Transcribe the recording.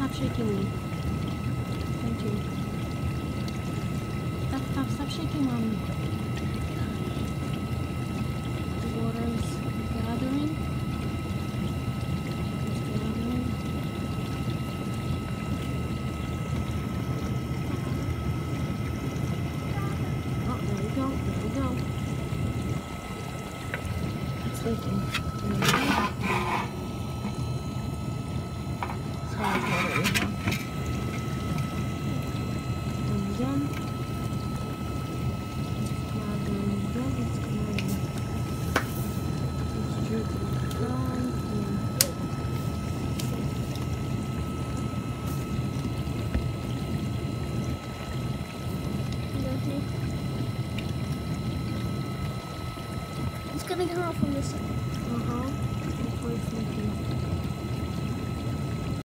stop shaking me. Thank you. Stop, stop, stop shaking, mommy. The water is gathering. It's gathering. Sorry, water. And again. Gathering again, it's gathering. It's dripping down here. It's gonna come out from this side.